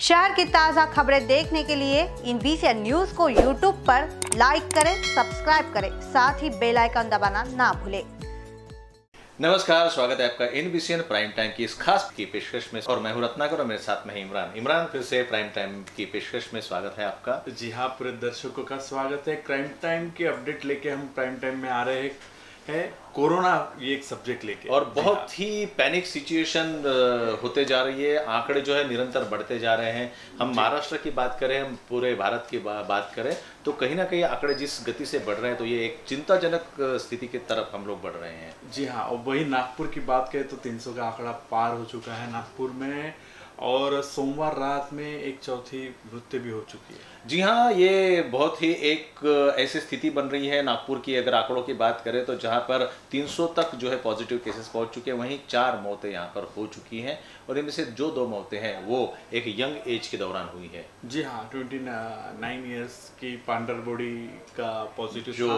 शहर की ताज़ा खबरें देखने के लिए इन बीसीएन न्यूज़ को यूट्यूब पर लाइक करें सब्सक्राइब करें साथ ही बेल आइकन दबाना ना भूलें। नमस्कार स्वागत है आपका इन एनबीसीएन प्राइम टाइम की इस खास की पेशकश में। और मैं हूँ रत्नाकर और मेरे साथ में इमरान। इमरान फिर से प्राइम टाइम की पेशकश में स्वागत है आपका। जी हाँ पूरे दर्शकों का स्वागत है। क्राइम टाइम की अपडेट लेके हम प्राइम टाइम में आ रहे हैं। कोरोना ये एक सब्जेक्ट लेके। और बहुत ही। पैनिक सिचुएशन होते जा रही है। आंकड़े जो है निरंतर बढ़ते जा रहे हैं। हम महाराष्ट्र की बात करें हम पूरे भारत की बा, बात करें तो कहीं ना कहीं आंकड़े जिस गति से बढ़ रहे हैं तो ये एक चिंताजनक स्थिति की तरफ़ हम लोग बढ़ रहे हैं। हाँ। जी हाँ और वही नागपुर की बात करें तो 300 का आंकड़ा पार हो चुका है नागपुर में। और सोमवार रात में एक चौथी मृत्यु भी हो चुकी है। जी हाँ ये बहुत ही एक ऐसी स्थिति बन रही है नागपुर की अगर आंकड़ों की बात करें तो जहाँ पर 300 तक जो है पॉजिटिव केसेस पहुँच चुके हैं वहीं चार मौतें यहाँ पर हो चुकी हैं और इनमें से जो दो मौतें हैं वो एक यंग एज के दौरान हुई है। जी हाँ ट्वेंटी नाइन ईयर्स की पांडर बॉडी का पॉजिटिव जो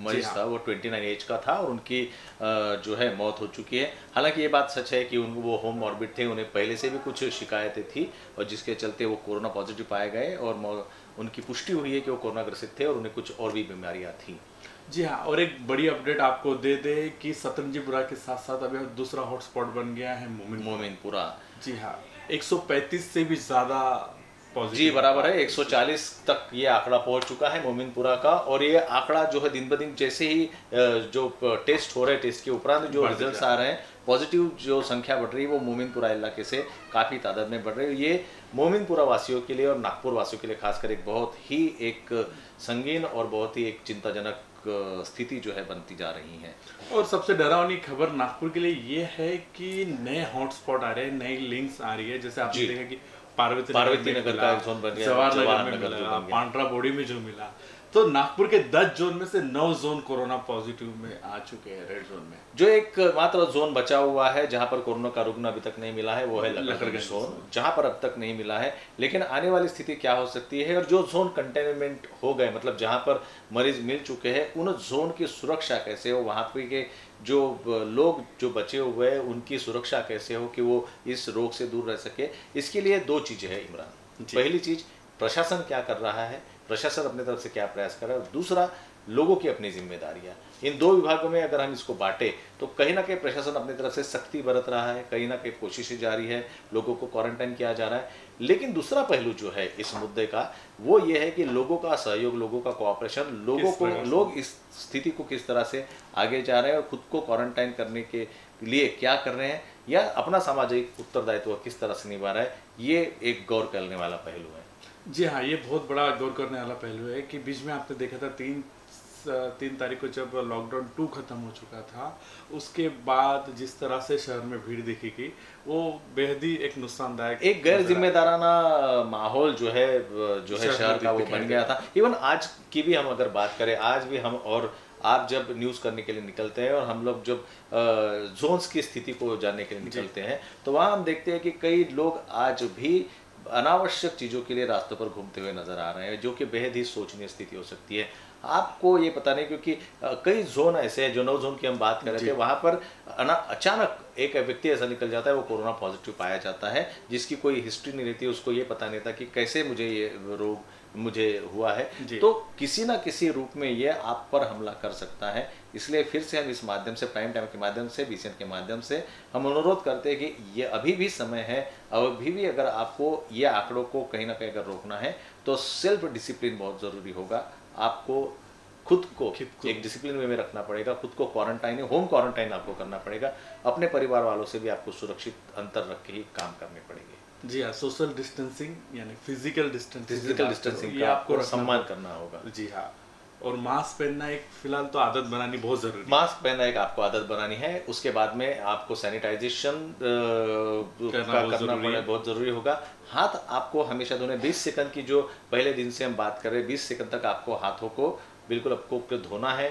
मरीज़ हाँ। था वो 29 एज का था और उनकी जो है मौत हो चुकी है। हालाँकि ये बात सच है कि उनको वो होम ऑर्बिट थे उन्हें पहले से भी कुछ शिकायतें थी और जिसके चलते वो कोरोना पॉजिटिव पाए गए और उनकी पुष्टि हुई है कि वो कोरोना ग्रसित थे और उन्हें कुछ और भी बीमारियाँ थी। जी हाँ और एक बड़ी अपडेट आपको दे दे कि सतरंजीपुरा के साथ साथ अभी दूसरा हॉटस्पॉट बन गया है मोमिन मोमिनपुरा। जी हाँ 135 से भी ज़्यादा जी बराबर है 140 तक ये आंकड़ा पहुँच चुका है मोमिनपुरा का और ये आंकड़ा जो है दिन ब दिन जैसे ही जो टेस्ट हो रहे हैं टेस्ट के उपरांत जो बढ़ते रिजल्ट्स आ रहे हैं पॉजिटिव जो संख्या बढ़ रही है वो मोमिनपुरा इलाके से काफ़ी तादाद में बढ़ रही है ये मोमिनपुरा वासियों के लिए और नागपुर वासियों के लिए खासकर एक बहुत ही एक संगीन और बहुत ही एक चिंताजनक स्थिति जो है बनती जा रही है और सबसे डरावनी खबर नागपुर के लिए ये है कि नए हॉटस्पॉट आ रहे हैं नई लिंक्स आ रही है जैसे आपने जी। देखा कि पार्वती पार्वती नगर का जोन बन गया, जवाहर जवाहर नगर में मिला बन गया। पांड्रा बोड़ी में जो मिला तो नागपुर के 10 जोन में से 9 जोन कोरोना पॉजिटिव में आ चुके हैं रेड जोन में। जो एक मात्र जोन बचा हुआ है जहाँ पर कोरोना का रुग्ण अभी तक नहीं मिला है वो है लकड़गंज जोन जहाँ पर अब तक नहीं मिला है। लेकिन आने वाली स्थिति क्या हो सकती है? और जो जोन कंटेनमेंट हो गए मतलब जहाँ पर मरीज़ मिल चुके हैं उन जोन की सुरक्षा कैसे हो? वहाँ पे के जो लोग जो बचे हुए हैं उनकी सुरक्षा कैसे हो कि वो इस रोग से दूर रह सके? इसके लिए दो चीज़ें हैं इमरान। पहली चीज़ प्रशासन क्या कर रहा है? प्रशासन अपने तरफ़ से क्या प्रयास कर रहा है? और दूसरा लोगों की अपनी जिम्मेदारियाँ इन दो विभागों में अगर हम इसको बांटे तो कहीं ना कहीं प्रशासन अपनी तरफ़ से सख्ती बरत रहा है कहीं ना कहीं कोशिशें जारी है लोगों को क्वारंटाइन किया जा रहा है। लेकिन दूसरा पहलू जो है इस मुद्दे का वो ये है कि लोगों का सहयोग लोगों का कोऑपरेशन लोगों को लोग इस स्थिति को किस तरह से आगे जा रहे हैं और खुद को क्वारंटाइन करने के लिए क्या कर रहे हैं या अपना सामाजिक उत्तरदायित्व किस तरह से निभा रहा है ये एक गौर करने वाला पहलू है। जी हाँ ये बहुत बड़ा गौर करने वाला पहलू है कि बीच में आपने देखा था तीन तीन तारीख को जब लॉकडाउन टू खत्म हो चुका था उसके बाद जिस तरह से शहर में भीड़ दिखी गई वो बेहद ही एक नुकसानदायक एक गैर जिम्मेदाराना माहौल जो है जो है शहर का वो बन गया था। इवन आज की भी हम अगर बात करें आज भी हम और आप जब न्यूज़ करने के लिए निकलते हैं और हम लोग जब जोन्स की स्थिति को जानने के लिए निकलते हैं तो वहाँ हम देखते हैं कि कई लोग आज भी अनावश्यक चीज़ों के लिए रास्तों पर घूमते हुए नज़र आ रहे हैं जो कि बेहद ही शोचनीय स्थिति हो सकती है। आपको ये पता नहीं क्योंकि कई जोन ऐसे हैं जो नौ जोन की हम बात कर रहे थे वहाँ पर अचानक एक व्यक्ति ऐसा निकल जाता है वो कोरोना पॉजिटिव पाया जाता है जिसकी कोई हिस्ट्री नहीं रहती उसको ये पता नहीं था कि कैसे मुझे ये रोग मुझे हुआ है। तो किसी ना किसी रूप में ये आप पर हमला कर सकता है इसलिए फिर से हम इस माध्यम से प्राइम टाइम के माध्यम से बीसीएन के माध्यम से हम अनुरोध करते हैं कि ये अभी भी समय है अभी भी अगर आपको ये आंकड़ों को कहीं ना कहीं अगर रोकना है तो सेल्फ डिसिप्लिन बहुत ज़रूरी होगा। आपको खुद को एक डिसिप्लिन वे में रखना पड़ेगा खुद को क्वारंटाइन होम क्वारंटाइन आपको करना पड़ेगा। अपने परिवार वालों से भी आपको सुरक्षित अंतर रख के ही काम करने पड़ेंगे। जी हाँ सोशल डिस्टेंसिंग यानी फ़िज़िकल डिस्टेंसिंग फ़िज़िकल डिस्टेंसिंग का आपको सम्मान करना होगा। जी हाँ। और मास्क पहनना एक फ़िलहाल तो आदत बनानी बहुत ज़रूरी है। मास्क पहनना एक आपको आदत बनानी है। उसके बाद में आपको सैनिटाइजेशन करना बहुत करना ज़रूरी। बहुत ज़रूरी होगा। हाथ आपको हमेशा धोने 20 सेकंड की जो पहले दिन से हम बात कर रहे हैं 20 सेकंड तक आपको हाथों को बिल्कुल आपको धोना है।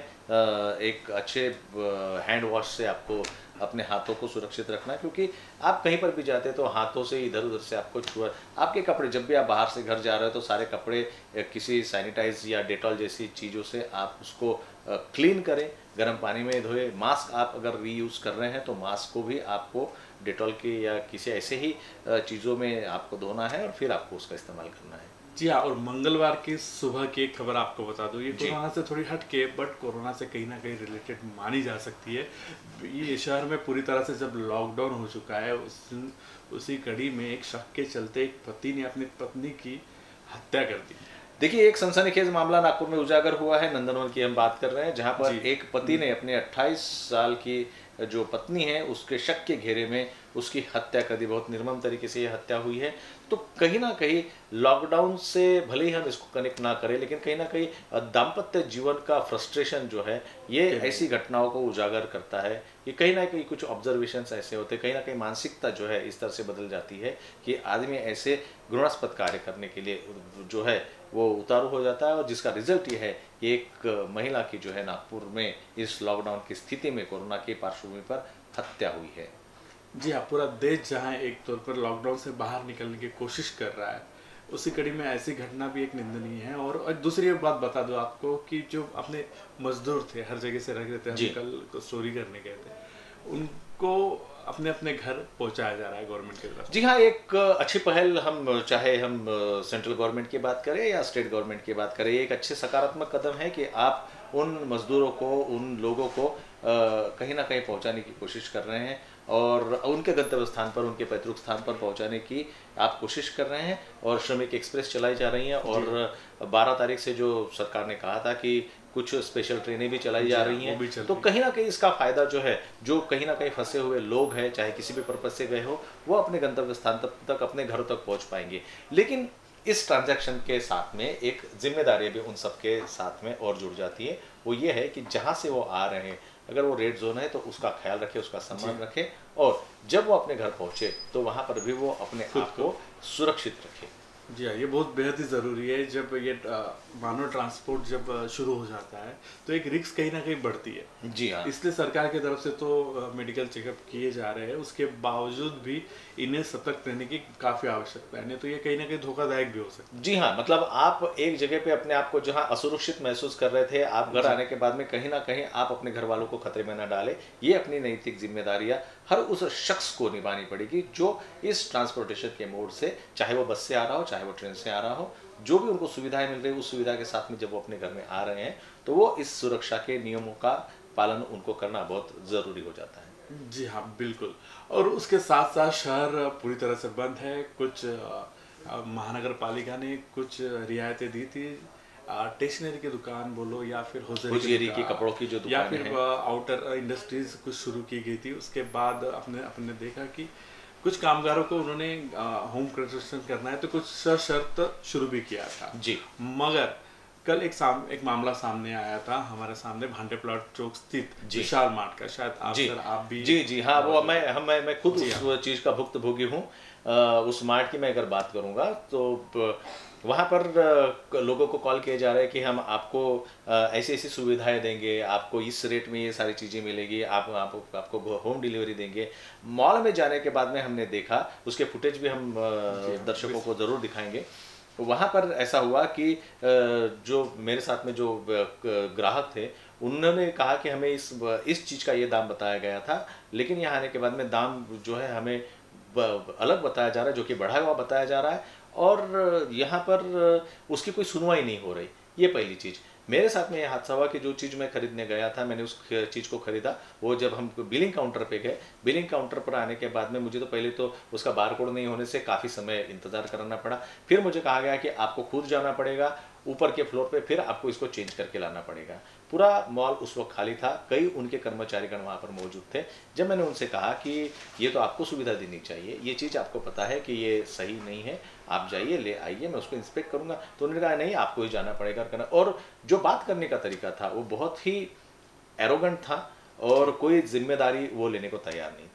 एक अच्छे हैंड वॉश से आपको अपने हाथों को सुरक्षित रखना, क्योंकि आप कहीं पर भी जाते हैं तो हाथों से इधर उधर से आपको छुआ, आपके कपड़े, जब भी आप बाहर से घर जा रहे हो तो सारे कपड़े किसी सैनिटाइज या डेटॉल जैसी चीज़ों से आप उसको क्लीन करें, गर्म पानी में धोए मास्क आप अगर रीयूज़ कर रहे हैं तो मास्क को भी आपको डेटॉल के या किसी ऐसे ही चीज़ों में आपको धोना है और फिर आपको उसका इस्तेमाल करना है। जी हाँ और मंगलवार की सुबह की एक खबर आपको बता दूँ ये कोरोना से थोड़ी हट के बट कोरोना से कहीं ना कहीं रिलेटेड मानी जा सकती है। ये शहर में पूरी तरह से जब लॉकडाउन हो चुका है उस उसी कड़ी में एक शक के चलते एक पति ने अपनी पत्नी की हत्या कर दी। देखिए एक सनसनीखेज मामला नागपुर में उजागर हुआ है नंदनवन की हम बात कर रहे हैं जहाँ पर एक पति ने अपने 28 साल की जो पत्नी है उसके शक के घेरे में उसकी हत्या कर दी। बहुत निर्मम तरीके से ये हत्या हुई है। तो कहीं ना कहीं लॉकडाउन से भले ही हम इसको कनेक्ट ना करें लेकिन कहीं ना कहीं दाम्पत्य जीवन का फ्रस्ट्रेशन जो है ये ऐसी घटनाओं को उजागर करता है कि कहीं ना कहीं कुछ ऑब्जर्वेशन ऐसे होते हैं कहीं ना कहीं मानसिकता जो है इस तरह से बदल जाती है कि आदमी ऐसे घृणास्पद कार्य करने के लिए जो है वो उतारू हो जाता है और जिसका रिज़ल्ट ये है कि एक महिला की जो है नागपुर में इस लॉकडाउन की स्थिति में कोरोना की पार्श्वभूमि पर हत्या हुई है। जी हाँ पूरा देश जहाँ एक तौर पर लॉकडाउन से बाहर निकलने की कोशिश कर रहा है उसी कड़ी में ऐसी घटना भी एक निंदनीय है। और एक दूसरी एक बात बता दो आपको कि जो अपने मजदूर थे हर जगह से रह रहे थे हम कल को स्टोरी करने गए थे उनको अपने अपने घर पहुँचाया जा रहा है गवर्नमेंट की तरफ़ जी हाँ एक अच्छी पहल हम चाहे हम सेंट्रल गवर्नमेंट की बात करें या स्टेट गवर्नमेंट की बात करें एक अच्छे सकारात्मक कदम है कि आप उन मजदूरों को उन लोगों को कहीं ना कहीं पहुँचाने की कोशिश कर रहे हैं। और उनके गंतव्य स्थान पर उनके पैतृक स्थान पर पहुँचाने की आप कोशिश कर रहे हैं और श्रमिक एक्सप्रेस चलाई जा रही हैं और 12 तारीख से जो सरकार ने कहा था कि कुछ स्पेशल ट्रेनें भी चलाई जा रही हैं। तो कहीं ना कहीं इसका फ़ायदा जो है जो कहीं ना कहीं फंसे हुए लोग हैं चाहे किसी भी पर्पज से गए हो वो अपने गंतव्य स्थान तक, तक अपने घरों तक पहुँच पाएँगे। लेकिन इस ट्रांजैक्शन के साथ में एक ज़िम्मेदारी भी उन सबके साथ में और जुड़ जाती है। वो ये है कि जहाँ से वो आ रहे हैं अगर वो रेड जोन है तो उसका ख्याल रखे उसका सम्मान रखे और जब वो अपने घर पहुँचे तो वहाँ पर भी वो अपने आप को सुरक्षित रखे। जी हाँ ये बहुत बेहद ही ज़रूरी है जब ये मानव ट्रांसपोर्ट जब शुरू हो जाता है तो एक रिस्क कहीं ना कहीं बढ़ती है। जी हाँ। इसलिए सरकार की तरफ़ से तो मेडिकल चेकअप किए जा रहे हैं उसके बावजूद भी इन्हें सतर्क रहने की काफ़ी आवश्यकता है नहीं तो ये कहीं ना कहीं धोखादायक भी हो सकता है। जी हाँ मतलब आप एक जगह पे अपने आप को जहाँ असुरक्षित महसूस कर रहे थे आप घर आने के बाद में कहीं ना कहीं आप अपने घर वालों को खतरे में न डालें ये अपनी नैतिक जिम्मेदारियाँ हर उस शख्स को निभानी पड़ेगी जो इस ट्रांसपोर्टेशन के मोड से चाहे वो बस से आ रहा हो चाहे वो ट्रेन से आ रहा हो जो भी उनको सुविधाएँ मिल रही है उस सुविधा के साथ में जब वो अपने घर में आ रहे हैं तो वो इस सुरक्षा के नियमों का पालन उनको करना बहुत ज़रूरी हो जाता है। जी हाँ बिल्कुल। और उसके साथ साथ शहर पूरी तरह से बंद है। कुछ महानगर पालिका ने कुछ रियायतें दी थी। स्टेशनरी की दुकान बोलो या फिर होजरी की, कपड़ों की जो या फिर आउटर इंडस्ट्रीज़ कुछ शुरू की गई थी। उसके बाद अपने अपने देखा कि कुछ कामगारों को उन्होंने होम कंस्ट्रक्शन करना है तो कुछ सशर्त शुरू भी किया था। जी। मगर कल एक साम एक मामला सामने आया था हमारे सामने भांडे प्लॉट चौक स्थित जी। विशाल मार्ट का शायद आप जी। सर आप भी जी जी हाँ वो मैं हम मैं मैं खुद उस चीज़ का भुक्त भोगी हूँ उस मार्ट की मैं अगर बात करूँगा तो वहाँ पर लोगों को कॉल किया जा रहे हैं कि हम आपको ऐसी ऐसी सुविधाएँ देंगे आपको इस रेट में ये सारी चीज़ें मिलेगी आप, आप आपको होम डिलीवरी देंगे। मॉल में जाने के बाद में हमने देखा उसके फुटेज भी हम दर्शकों को ज़रूर दिखाएँगे। वहाँ पर ऐसा हुआ कि जो मेरे साथ में जो ग्राहक थे उन्होंने कहा कि हमें इस इस चीज़ का ये दाम बताया गया था लेकिन यहाँ आने के बाद में दाम जो है हमें अलग बताया जा रहा है जो कि बढ़ा हुआ बताया जा रहा है और यहाँ पर उसकी कोई सुनवाई नहीं हो रही। ये पहली चीज़। मेरे साथ में ये हादसा हुआ कि जो चीज़ मैं खरीदने गया था, मैंने उस चीज़ को खरीदा, वो जब हम बिलिंग काउंटर पे गए, बिलिंग काउंटर पर आने के बाद में मुझे तो पहले तो उसका बार कोड नहीं होने से काफ़ी समय इंतज़ार करना पड़ा। फिर मुझे कहा गया कि आपको खुद जाना पड़ेगा, ऊपर के फ्लोर पे फिर आपको इसको चेंज करके लाना पड़ेगा। पूरा मॉल उस वक्त खाली था। कई उनके कर्मचारीगण वहाँ पर मौजूद थे। जब मैंने उनसे कहा कि ये तो आपको सुविधा देनी चाहिए, ये चीज़ आपको पता है कि ये सही नहीं है, आप जाइए, ले आइए, मैं उसको इंस्पेक्ट करूँगा। तो उन्होंने कहा, नहीं, आपको ही जाना पड़ेगा। करना और जो बात करने का तरीका था, वो बहुत ही एरोगेंट था और कोई ज़िम्मेदारी वो लेने को तैयार नहीं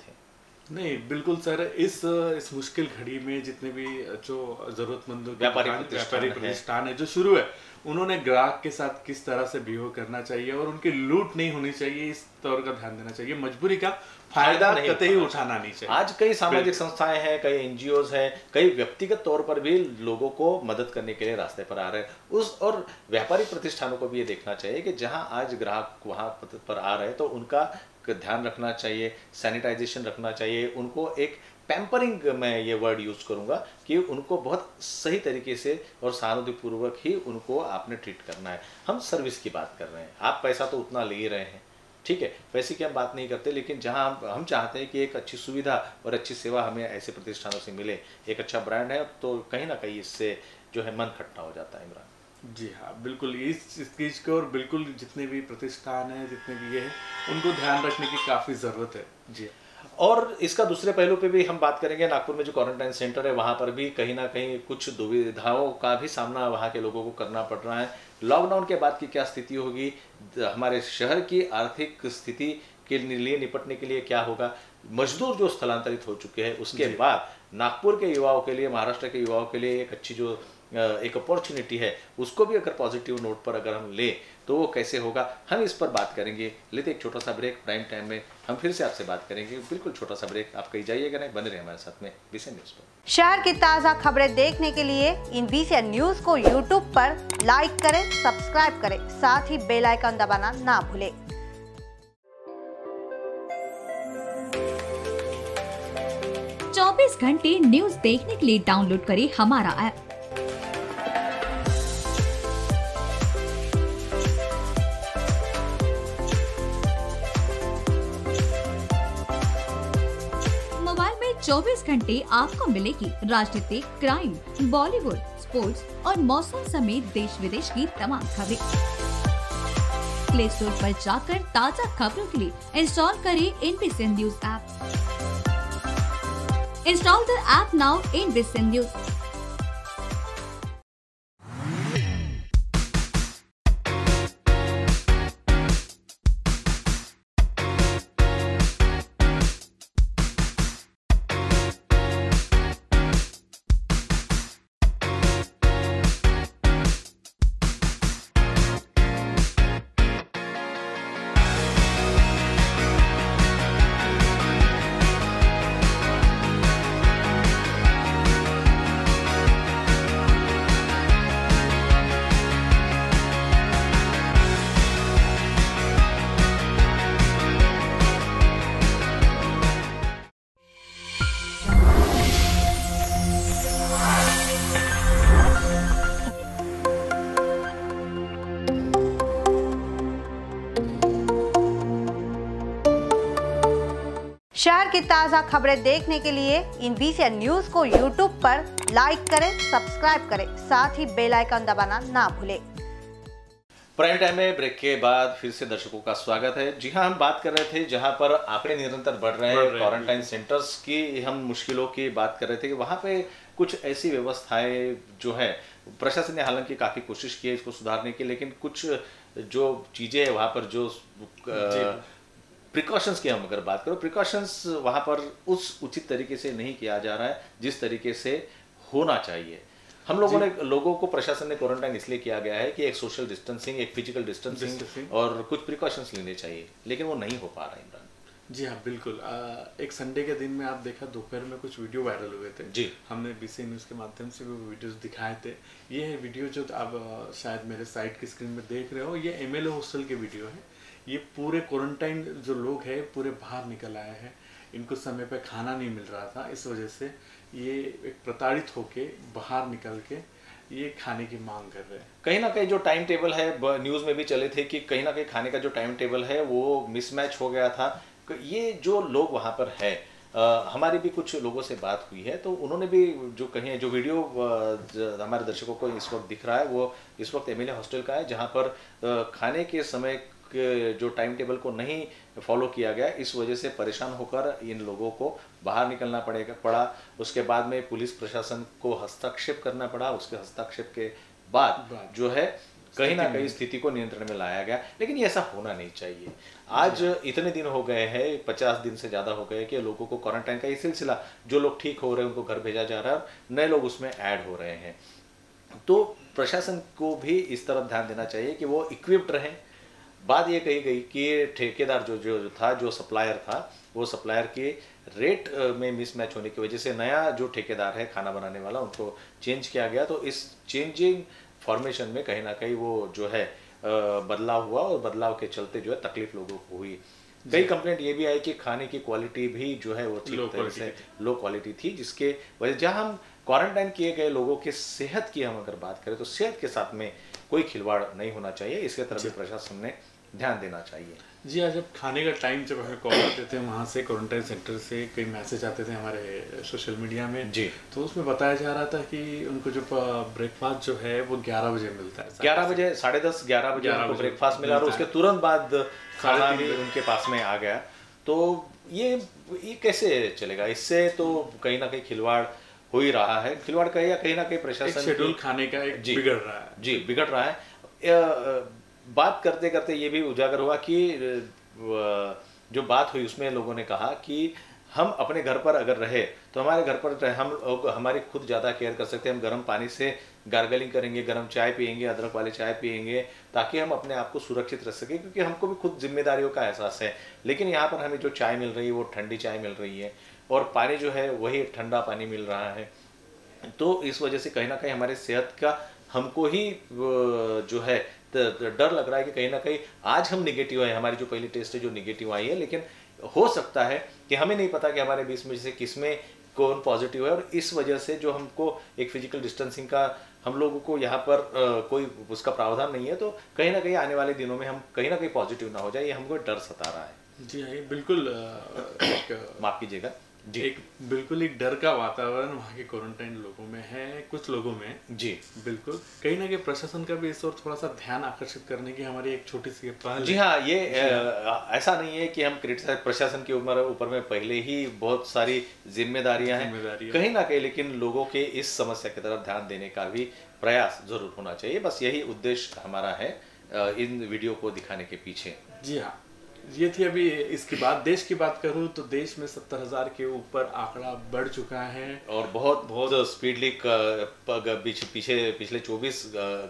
नहीं बिल्कुल सर इस इस मुश्किल घड़ी में जितने भी जो जरूरतमंदों के व्यापारिक प्रतिष्ठान है। जो शुरू है उन्होंने ग्राहक के साथ किस तरह से बिहेव करना चाहिए और उनकी लूट नहीं होनी चाहिए इस तौर का ध्यान देना चाहिए। मजबूरी का फ़ायदा नहीं कतई उठाना उठाना नहीं चाहिए। आज कई सामाजिक संस्थाएँ हैं कई एनजीओ हैं कई व्यक्तिगत तौर पर भी लोगों को मदद करने के लिए रास्ते पर आ रहे हैं। उस और व्यापारिक प्रतिष्ठानों को भी ये देखना चाहिए कि जहाँ आज ग्राहक वहाँ पर आ रहे हैं तो उनका ध्यान रखना चाहिए सैनिटाइजेशन रखना चाहिए, उनको एक पैम्परिंग मैं ये वर्ड यूज़ करूँगा कि उनको बहुत सही तरीके से और सहानुभूतिपूर्वक ही उनको आपने ट्रीट करना है। हम सर्विस की बात कर रहे हैं। आप पैसा तो उतना ले रहे हैं। ठीक है? पैसे की हम बात नहीं करते, लेकिन जहाँ हम चाहते हैं कि एक अच्छी सुविधा और अच्छी सेवा हमें ऐसे प्रतिष्ठानों से मिले, एक अच्छा ब्रांड है तो कहीं ना कहीं इससे जो है मन खट्टा हो जाता है, इमरान। जी हाँ बिल्कुल इस चीज़ को और बिल्कुल जितने भी प्रतिष्ठान हैं जितने भी ये हैं उनको ध्यान रखने की काफ़ी ज़रूरत है। जी और इसका दूसरे पहलू पे भी हम बात करेंगे नागपुर में जो क्वारंटाइन सेंटर है वहाँ पर भी कहीं ना कहीं कुछ दुविधाओं का भी सामना वहाँ के लोगों को करना पड़ रहा है। लॉकडाउन के बाद की क्या स्थिति होगी? हमारे शहर की आर्थिक स्थिति के लिए निपटने के लिए क्या होगा? मजदूर जो स्थलांतरित हो चुके हैं उसके बाद नागपुर के युवाओं के लिए महाराष्ट्र के युवाओं के लिए एक अच्छी जो एक अपॉर्चुनिटी है उसको भी अगर पॉजिटिव नोट पर अगर हम ले तो वो कैसे होगा? हम इस पर बात करेंगे। लेते एक छोटा सा ब्रेक प्राइम टाइम में हम फिर से आपसे बात करेंगे। बिल्कुल छोटा सा ब्रेक आप कहीं जाइएगा नहीं बने रहे हमारे साथ में बीसी न्यूज़ पर। शहर की ताज़ा खबरें देखने के लिए इन बीसीएन न्यूज़ को यूट्यूब पर लाइक करें सब्सक्राइब करें। साथ ही बेल आइकन दबाना ना भूलें। चौबीस घंटे न्यूज़ देखने के लिए डाउनलोड करें हमारा ऐप 24 घंटे आपको मिलेगी राजनीतिक क्राइम बॉलीवुड स्पोर्ट्स और मौसम समेत देश विदेश की तमाम खबरें। प्ले स्टोर पर जाकर ताज़ा खबरों के लिए इंस्टॉल करें in news app install the app now in Vision शहर की ताज़ा खबरें देखने के लिए इन बीसीएन न्यूज़ को यूट्यूब पर लाइक करें सब्सक्राइब करें साथ ही बेल आइकन दबाना ना भूलें। प्राइम टाइम में ब्रेक के बाद फिर से दर्शकों का स्वागत है। जी हाँ हम बात कर रहे थे जहाँ पर आंकड़े निरंतर बढ़ रहे हैं क्वारंटाइन सेंटर्स की। हम मुश्किलों की बात कर रहे थे कि वहाँ पे कुछ ऐसी व्यवस्थाएँ जो है प्रशासन ने हालाँकि काफ़ी कोशिश की है इसको सुधारने की लेकिन कुछ जो चीज़ें हैं वहाँ पर जो प्रिकॉशंस की हम अगर बात करो प्रिकॉशंस वहाँ पर उस उचित तरीके से नहीं किया जा रहा है जिस तरीके से होना चाहिए। हम लोगों ने लोगों को प्रशासन ने क्वारंटाइन इसलिए किया गया है कि एक सोशल डिस्टेंसिंग एक फ़िज़िकल डिस्टेंसिंग और कुछ प्रिकॉशंस लेने चाहिए लेकिन वो नहीं हो पा रहा इमरान। जी हाँ बिल्कुल। आ, एक संडे के दिन में आप देखा दोपहर में कुछ वीडियो वायरल हुए थे। जी। हमने बीसी न्यूज़ के माध्यम से वो वीडियोस दिखाए थे। ये है वीडियो जो आप शायद मेरे साइट की स्क्रीन में देख रहे हो। ये एम हॉस्टल के वीडियो है। ये पूरे क्वारंटाइन जो लोग हैं पूरे बाहर निकल आए हैं इनको समय पर खाना नहीं मिल रहा था इस वजह से ये एक प्रताड़ित होके बाहर निकल के ये खाने की मांग कर रहे हैं। कहीं ना कहीं जो टाइम टेबल है न्यूज़ में भी चले थे कि कहीं ना कहीं खाने का जो टाइम टेबल है वो मिसमैच हो गया था। ये जो लोग वहाँ पर है आ, हमारी भी कुछ लोगों से बात हुई है तो उन्होंने भी जो कहीं है जो वीडियो हमारे दर्शकों को इस वक्त दिख रहा है वो इस वक्त एम हॉस्टल का है जहाँ पर खाने के समय जो टाइम टेबल को नहीं फॉलो किया गया इस वजह से परेशान होकर इन लोगों को बाहर निकलना पड़ेगा पड़ा। उसके बाद में पुलिस प्रशासन को हस्तक्षेप करना पड़ा। उसके हस्तक्षेप के बाद जो है कहीं ना कहीं स्थिति को नियंत्रण में लाया गया। लेकिन ऐसा होना नहीं चाहिए। आज इतने दिन हो गए हैं पचास दिन से ज़्यादा हो गए कि लोगों को क्वारंटाइन का ये सिलसिला जो लोग ठीक हो रहे हैं उनको घर भेजा जा रहा है नए लोग उसमें ऐड हो रहे हैं। तो प्रशासन को भी इस तरफ़ ध्यान देना चाहिए कि वो इक्विप्ड रहें। बात ये कही गई कि ठेकेदार जो जो था जो सप्लायर था वो सप्लायर के रेट में मिसमैच होने की वजह से नया जो ठेकेदार है खाना बनाने वाला उनको चेंज किया गया। तो इस चेंजिंग फॉर्मेशन में कहीं ना कहीं वो जो है बदलाव हुआ और बदलाव के चलते जो है तकलीफ़ लोगों को हुई। कई कंप्लेंट ये भी आई कि खाने की क्वालिटी भी जो है वो ठीक तरह से लो क्वालिटी थी जिसके वजह जहाँ हम क्वारंटाइन किए गए लोगों के सेहत की हम अगर बात करें तो सेहत के साथ में कोई खिलवाड़ नहीं होना चाहिए। इसके तरफ़ भी प्रशासन ने ध्यान देना चाहिए। जी आज जब खाने का टाइम जब हमें कॉल आते थे वहाँ से क्वारंटाइन सेंटर से कई मैसेज आते थे हमारे सोशल मीडिया में जी। तो उसमें बताया जा रहा था कि उनको जो ब्रेकफास्ट जो है वो 11 बजे मिलता है। ग्यारह बजे साढ़े दस ग्यारह बजे उनको ब्रेकफास्ट मिला और उसके तुरंत बाद खाना भी उनके पास में आ गया। तो ये ये कैसे चलेगा? इससे तो कहीं ना कहीं खिलवाड़ हो ही रहा है। खिलवाड़ कहीं या कहीं ना कहीं प्रशासन शेड्यूल खाने का एक। बिगड़ रहा है। जी बिगड़ रहा है। बात करते करते ये भी उजागर हुआ कि जो बात हुई उसमें लोगों ने कहा कि हम अपने घर पर अगर रहे तो हमारे घर पर हम लोग, हमारी खुद ज़्यादा केयर कर सकते हैं, हम गर्म पानी से गार्गलिंग करेंगे, गर्म चाय पियेंगे, अदरक वाले चाय पियेंगे, ताकि हम अपने आप को सुरक्षित रख सकें, क्योंकि हमको भी खुद जिम्मेदारियों का एहसास है। लेकिन यहाँ पर हमें जो चाय मिल रही है, वो ठंडी चाय मिल रही है, और पानी जो है, वही ठंडा पानी मिल रहा है। तो इस वजह से कहीं ना कहीं हमारे सेहत का हमको ही जो है डर लग रहा है कि कहीं ना कहीं आज हम निगेटिव है हमारी जो पहली टेस्ट है जो निगेटिव आई है लेकिन हो सकता है कि हमें नहीं पता कि हमारे बीच में से किसमें कौन पॉजिटिव है और इस वजह से जो हमको एक फ़िज़िकल डिस्टेंसिंग का हम लोगों को यहाँ पर कोई उसका प्रावधान नहीं है तो कहीं ना कहीं आने वाले दिनों में हम कहीं ना कहीं पॉजिटिव ना हो जाए ये हमको डर सता रहा है। जी हाँ बिल्कुल माफ़ कीजिएगा। जी। एक बिल्कुल एक डर का वातावरण वहाँ के क्वारंटाइन लोगों में है कुछ लोगों में। जी। बिल्कुल। कहीं ना कहीं प्रशासन का भी इस ओर थोड़ा सा ध्यान आकर्षित करने की हमारी एक छोटी सी पहल जी हाँ। ये अ, ऐसा नहीं है कि हम क्रिटिसाइज प्रशासन के ऊपर ऊपर में पहले ही बहुत सारी जिम्मेदारियाँ हैं। जिम्मेदारियाँ। कहीं ना कहीं लेकिन लोगों के इस समस्या की तरफ़ ध्यान देने का भी प्रयास ज़रूर होना चाहिए। बस यही उद्देश्य हमारा है इन वीडियो को दिखाने के पीछे। जी हाँ। ये थी अभी इसकी बात। देश की बात करूँ तो देश में सत्तर हज़ार के ऊपर आंकड़ा बढ़ चुका है। और बहुत बहुत स्पीडली पीछे पीछे पिछले 24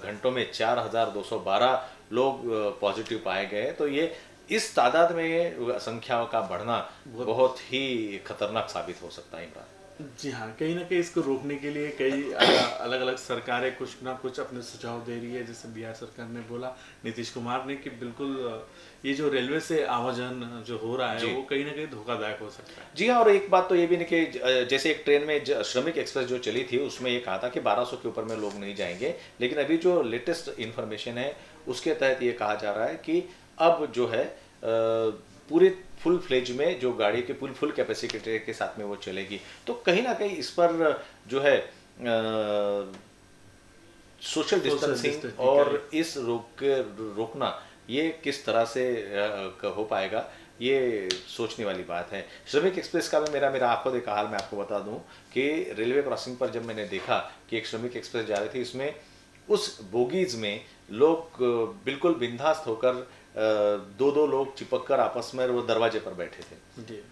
घंटों में 4,212 लोग पॉजिटिव पाए गए तो ये इस तादाद में संख्याओं का बढ़ना बहुत ही खतरनाक साबित हो सकता है इमरान जी हाँ कहीं ना कहीं इसको रोकने के लिए कई अलग अलग सरकारें कुछ ना कुछ अपने सुझाव दे रही है जैसे बिहार सरकार ने बोला नीतीश कुमार ने कि बिल्कुल ये जो रेलवे से आवाजन जो हो रहा है वो कहीं ना कहीं धोखादायक हो सकता है। जी हाँ और एक बात तो ये भी नहीं कि जैसे एक ट्रेन में श्रमिक एक्सप्रेस जो चली थी उसमें ये कहा था कि 1200 के ऊपर में लोग नहीं जाएँगे लेकिन अभी जो लेटेस्ट इन्फॉर्मेशन है उसके तहत ये कहा जा रहा है कि अब जो है पूरे फुल फ्लेज में जो गाड़ी के फुल फुल कैपेसिटी के साथ में वो चलेगी। तो कहीं ना कहीं इस पर जो है सोशल डिस्टेंसिंग और इस रोक रोकना ये किस तरह से हो पाएगा ये सोचने वाली बात है। श्रमिक एक्सप्रेस का भी मेरा मेरा आँखों देखा हाल मैं आपको बता दूँ कि रेलवे क्रॉसिंग पर जब मैंने देखा कि एक श्रमिक एक्सप्रेस जा रही थी इसमें उस बोगीज में लोग बिल्कुल बिंदास्त होकर दो दो लोग चिपक कर आपस में वो दरवाजे पर बैठे थे। जी।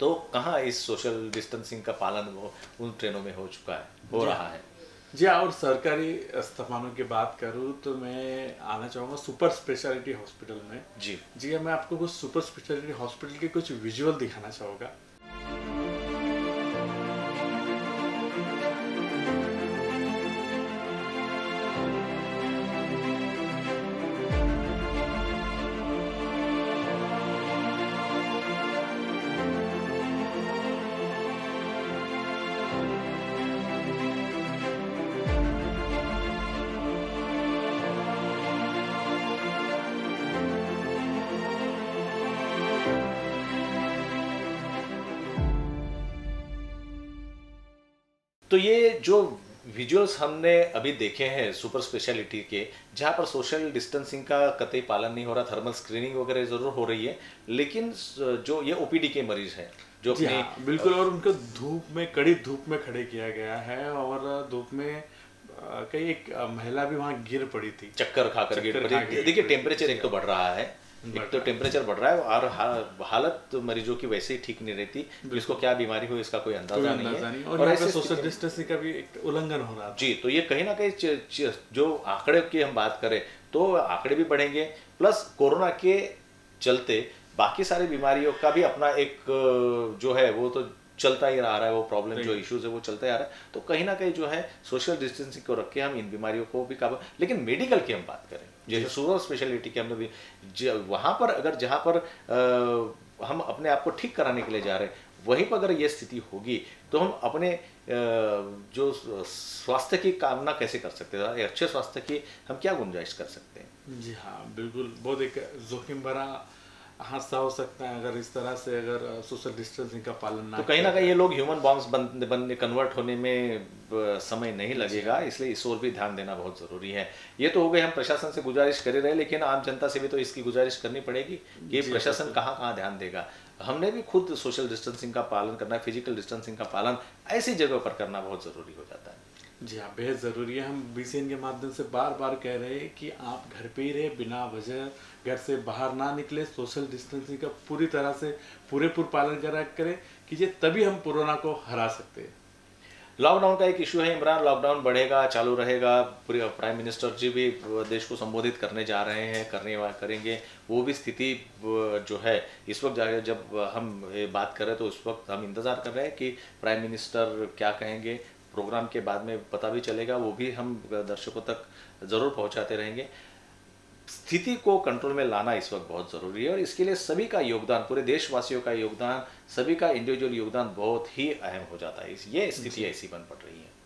तो कहाँ इस सोशल डिस्टेंसिंग का पालन वो उन ट्रेनों में हो चुका है हो रहा है? जी हाँ, और सरकारी स्थानों की बात करूँ तो मैं आना चाहूँगा सुपर स्पेशलिटी हॉस्पिटल में। जी। जी हाँ, मैं आपको कुछ सुपर स्पेशलिटी हॉस्पिटल के कुछ विजुअल दिखाना चाहूँगा। जो विजुअल्स हमने अभी देखे हैं सुपर स्पेशलिटी के जहाँ पर सोशल डिस्टेंसिंग का कतई पालन नहीं हो रहा थर्मल स्क्रीनिंग वगैरह ज़रूर हो रही है लेकिन जो ये ओपीडी के मरीज़ हैं जो अपनी हाँ, बिल्कुल और उनको धूप में कड़ी धूप में खड़े किया गया है और धूप में कई एक महिला भी वहाँ गिर पड़ी थी। चक्कर खाकर गिर पड़ी देखिए टेम्परेचर एक तो बढ़ रहा है। एक तो टेम्परेचर बढ़ रहा है और हा- हालत मरीजों की वैसे ही ठीक नहीं रहती। किसको क्या बीमारी हो इसका कोई अंदाज़ा नहीं अंदाज़ा है। नहीं और यहाँ ऐसे सोशल डिस्टेंसिंग का भी एक उल्लंघन हो रहा था जी तो ये कहीं ना कहीं जो आंकड़े की हम बात करें तो आंकड़े भी बढ़ेंगे। प्लस कोरोना के चलते बाकी सारी बीमारियों का भी अपना एक जो है वो तो चलता ही आ रहा है वो प्रॉब्लम जो इश्यूज़ है वो चलता ही आ रहा है। तो कहीं ना कहीं जो है सोशल डिस्टेंसिंग को रख के हम इन बीमारियों को भी काबू लेकिन मेडिकल की हम बात करें। जैसे सुपर स्पेशलिटी की हमने भी वहाँ पर अगर जहाँ पर आ, हम अपने आप को ठीक कराने के लिए जा रहे हैं वहीं पर अगर ये स्थिति होगी तो हम अपने जो स्वास्थ्य की कामना कैसे कर सकते हैं अच्छे स्वास्थ्य की हम क्या गुंजाइश कर सकते हैं? जी हाँ बिल्कुल बहुत एक जोखिम भरा हादसा हो सकता है अगर इस तरह से अगर सोशल डिस्टेंसिंग का पालन ना तो कहीं ना कहीं ये लोग ह्यूमन बॉम्ब्स बन बनने कन्वर्ट होने में समय नहीं लगेगा इसलिए इस ओर भी ध्यान देना बहुत ज़रूरी है। ये तो हो गए हम प्रशासन से गुजारिश कर रहे लेकिन आम जनता से भी तो इसकी गुजारिश करनी पड़ेगी कि प्रशासन कहाँ कहाँ ध्यान देगा। हमने भी खुद सोशल डिस्टेंसिंग का पालन करना है फ़िज़िकल डिस्टेंसिंग का पालन ऐसी जगह पर करना बहुत ज़रूरी हो जाता है। जी हाँ बेहद ज़रूरी है। हम बी के माध्यम से बार बार कह रहे हैं कि आप घर पे ही रहे, बिना वजह घर से बाहर ना निकले सोशल डिस्टेंसिंग का पूरी तरह से, पूरे पूर पालन करा करें कीजिए, तभी हम कोरोना को हरा सकते हैं। लॉकडाउन का एक इशू है इमरान। लॉकडाउन बढ़ेगा, चालू रहेगा। पूरे प्राइम मिनिस्टर जी भी देश को संबोधित करने जा रहे हैं, करने करेंगे। वो भी स्थिति जो है, इस वक्त जाकर जब हम बात करें तो उस वक्त हम इंतज़ार कर रहे हैं कि प्राइम मिनिस्टर क्या कहेंगे। प्रोग्राम के बाद में पता भी चलेगा वो भी हम दर्शकों तक ज़रूर पहुंचाते रहेंगे। स्थिति को कंट्रोल में लाना इस वक्त बहुत ज़रूरी है और इसके लिए सभी का योगदान पूरे देशवासियों का योगदान सभी का इंडिविजुअल योगदान बहुत ही अहम हो जाता है। ये स्थिति ऐसी बन पड़ रही है।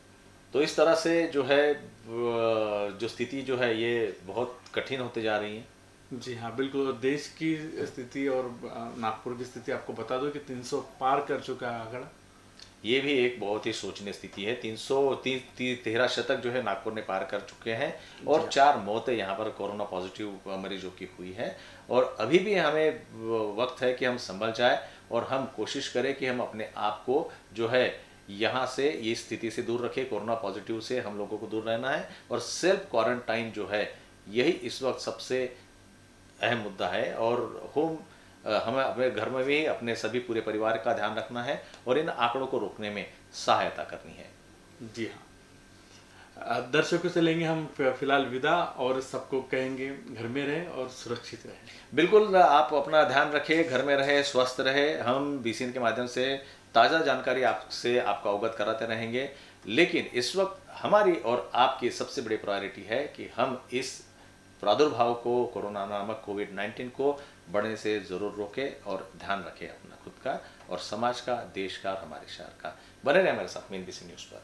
तो इस तरह से जो है जो स्थिति जो है ये बहुत कठिन होते जा रही है। जी हाँ बिल्कुल। देश की स्थिति और नागपुर की स्थिति आपको बता दो कि 300 पार कर चुका है आंकड़ा। ये भी एक बहुत ही सोचनीय स्थिति है। तीन सौ तेरह शतक जो है नागपुर ने पार कर चुके हैं और चार मौतें यहाँ पर कोरोना पॉजिटिव मरीजों की हुई है। और अभी भी हमें वक्त है कि हम संभल जाए और हम कोशिश करें कि हम अपने आप को जो है यहाँ से ये स्थिति से दूर रखें कोरोना पॉजिटिव से हम लोगों को दूर रहना है और सेल्फ क्वारंटाइन जो है यही इस वक्त सबसे अहम मुद्दा है। और होम हमें अपने घर में भी अपने सभी पूरे परिवार का ध्यान रखना है और इन आंकड़ों को रोकने में सहायता करनी है। जी हाँ। दर्शकों से लेंगे हम फ़िलहाल विदा और सबको कहेंगे घर में रहे और सुरक्षित रहे। बिल्कुल आप अपना ध्यान रखें घर में रहे स्वस्थ रहे। हम बीसीएन के माध्यम से ताज़ा जानकारी आपसे आपको अवगत कराते रहेंगे। लेकिन इस वक्त हमारी और आपकी सबसे बड़ी प्रायोरिटी है कि हम इस प्रादुर्भाव को कोरोना नामक कोविड 19 को बढ़ने से ज़रूर रोके और ध्यान रखे अपना खुद का और समाज का, देश का और हमारे शहर का। बने रहे हमारे साथ मेन न्यूज़ पर।